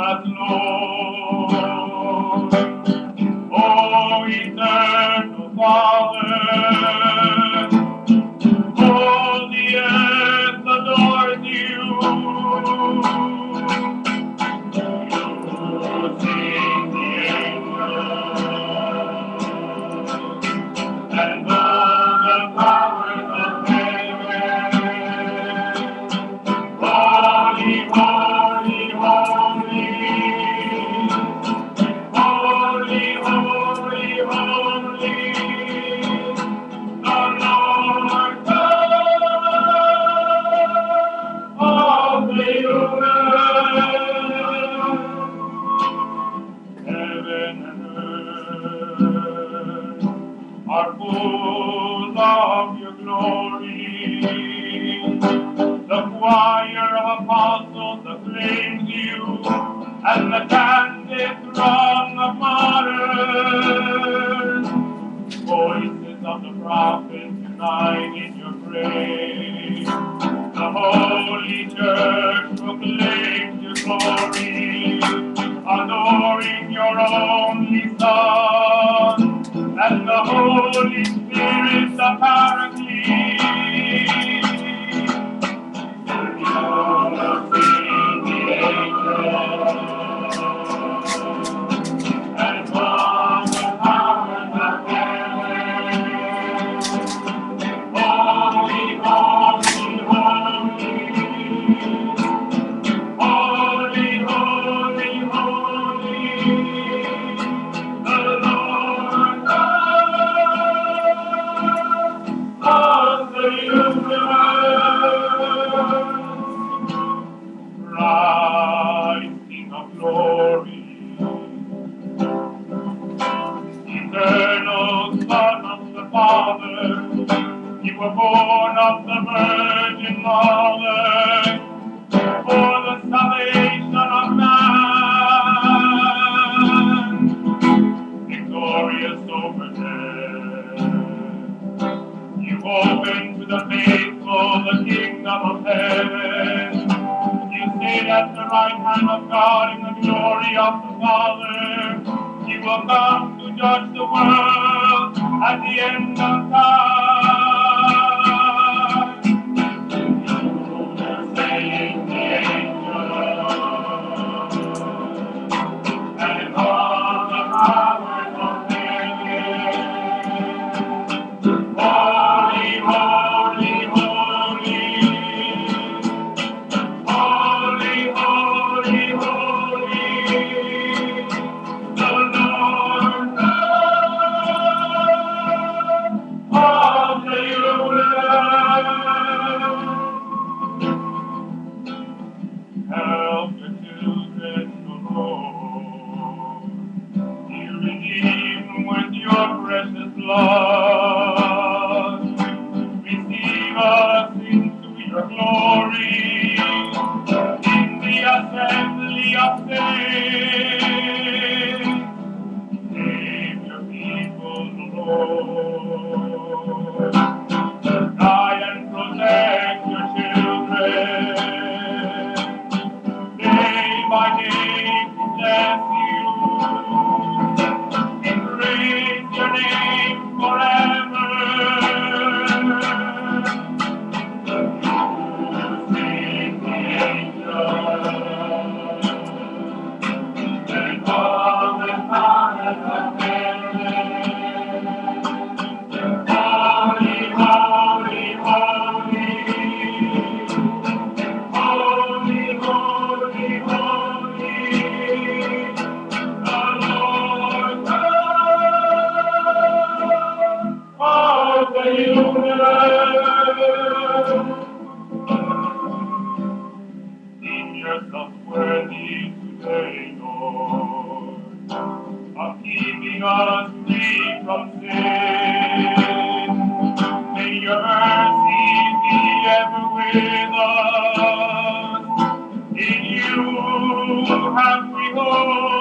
at Lord. are full of your glory. The choir of apostles acclaims you, and the dancing throng of martyrs. Voices of the prophets unite in your praise. The holy church. Sapa. were born of the Virgin Mother for the salvation of man. Victorious over death, you opened to the faithful the kingdom of heaven. You sit at the right hand of God in the glory of the Father. You will come to judge the world at the end of time. love. forever. heaven. In you have we hope.